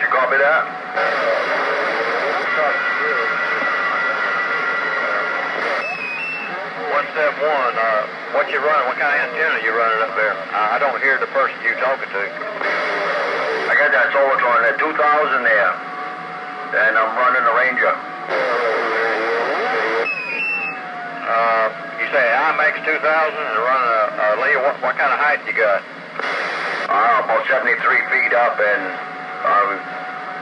You copy that. One step one, uh, what you running? What kind of antenna you running up there? Uh, I don't hear the person you talking to. I got that Solarcon at 2000 there. And I'm running a Ranger. Uh, you say IMAX 2000 and running a, a Leah. What, what kind of height you got? Uh, about 73 feet up and I'm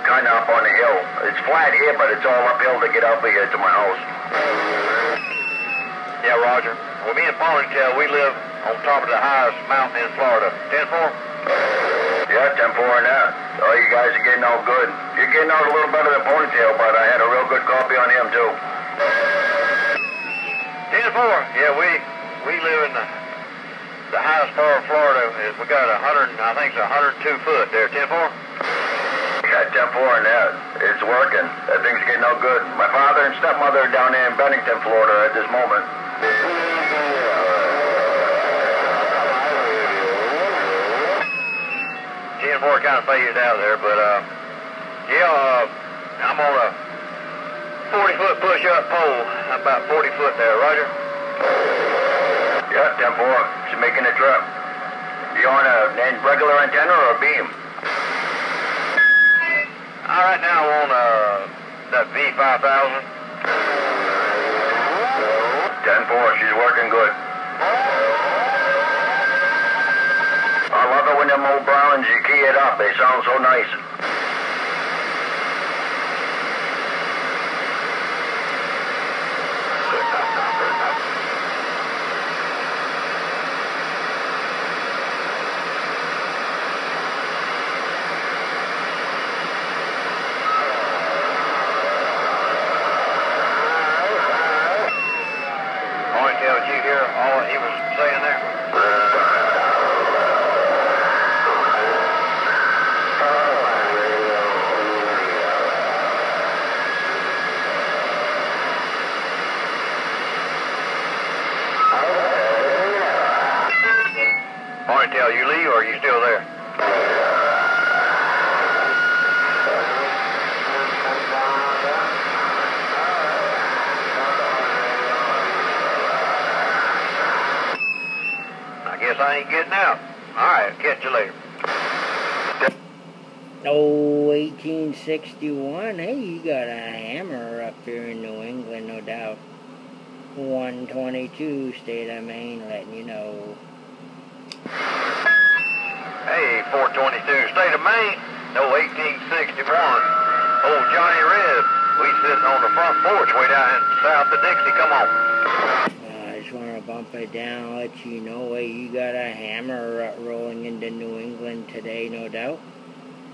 kind of up on the hill. It's flat here, but it's all uphill to get up here to my house. Yeah, Roger. Well, me and Ponytail, we live on top of the highest mountain in Florida. 10-4? Yeah, 10 4 and that. Oh, you guys are getting out good. You're getting out a little better than Ponytail, but I had a real good copy on him, too. 10-4. Yeah, we we live in the the highest part of Florida. Is we got a 100, I think it's a 102 foot there. 10-4? Yeah, 10 4 that. It's working. That thing's getting no good. My father and stepmother are down there in Bennington, Florida at this moment. 10-4 kind of faded out there, but uh, yeah, uh, I'm on a 40 foot push up pole. I'm about 40 foot there, Roger. Yeah, 10 4. She's making a trip. You on a an regular antenna or a beam? All right, now on uh, that V5000. 10 4. She's working good. I love it when them old Browns, you key it up. They sound so nice. Ponytail, did you hear all he was saying there? Ponytail, you leave or are you still there? I guess I ain't getting out. All right, catch you later. Oh, 1861. Hey, you got a hammer up here in New England, no doubt. 122, state of Maine, letting you know. Hey, 422, state of Maine. No, 1861. Old Johnny Reb. We sitting on the front porch way down in south of Dixie. Come on. Just want to bump it down, let you know, hey, you got a hammer rolling into New England today, no doubt.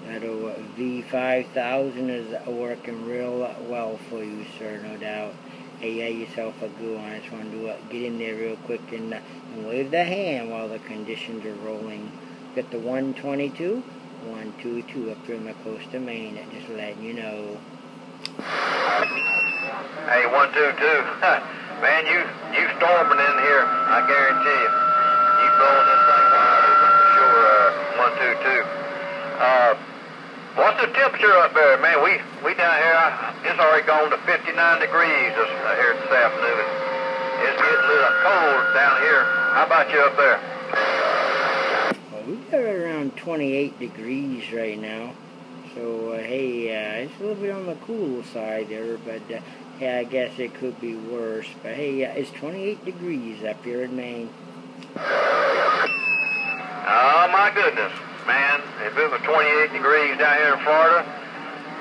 That uh, V5000 is working real well for you, sir, no doubt. Hey, yeah, yourself a good one. I just want to get in there real quick and, uh, and wave the hand while the conditions are rolling. Got the 122, 122 up here in the coast of Maine. Just letting you know. Hey, 122. Man, you you storming in here. I guarantee you. You blowing this thing wide open for sure, uh, 122. Uh, what's the temperature up there, man? We we down here, it's already gone to 59 degrees this, uh, here this afternoon. It's getting a little cold down here. How about you up there? Well, we got around 28 degrees right now. So, uh, hey, uh, it's a little bit on the cool side there, but uh, yeah, I guess it could be worse. But hey, uh, it's 28 degrees up here in Maine. Oh my goodness, man! If it was 28 degrees down here in Florida,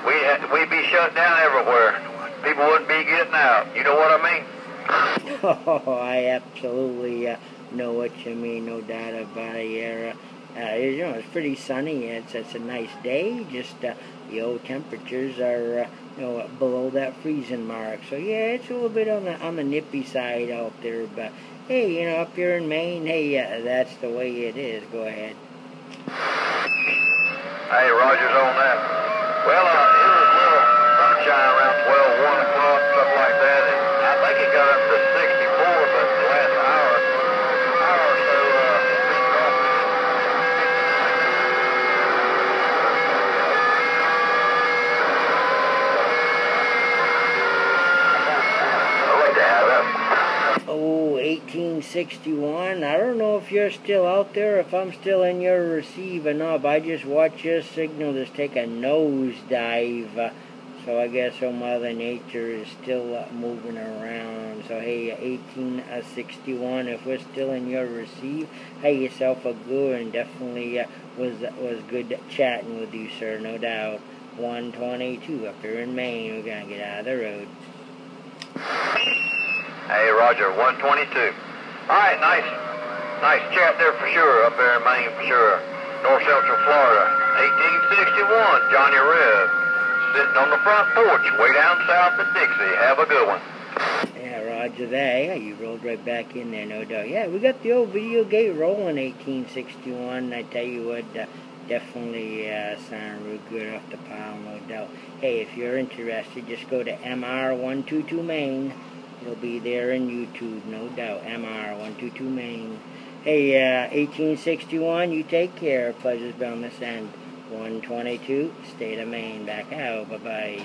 we had, we'd be shut down everywhere. People wouldn't be getting out. You know what I mean? Oh, I absolutely uh, know what you mean, no doubt about it. Yeah, uh, uh, you know, it's pretty sunny. It's it's a nice day. Just uh, the old temperatures are uh, you know below that freezing mark. So yeah, it's a little bit on the on the nippy side out there. But hey, you know, up here in Maine, hey, uh, that's the way it is. Go ahead. Hey, Roger's on that. 1861. I don't know if you're still out there, if I'm still in your receive but I just watched your signal just take a nosedive. So I guess so Mother Nature is still uh, moving around. So hey, 1861, if we're still in your receive, hey yourself a good and definitely uh, was was good chatting with you, sir, no doubt. 122 up here in Maine. We're gonna get out of the road. Hey, Roger, 122. All right, nice, nice chat there for sure, up there in Maine for sure. North Central Florida, 1861, Johnny Reb, sitting on the front porch way down south of Dixie. Have a good one. Yeah, Roger that. Yeah, you rolled right back in there, no doubt. Yeah, we got the old video gate rolling, 1861. I tell you what, uh, definitely uh, sound real good off the pile, no doubt. Hey, if you're interested, just go to MR122 Maine. It'll be there in YouTube, no doubt. MR122 Maine. Hey, uh, 1861, you take care. Pleasure's this end. 122, State of Maine. Back out. Bye-bye.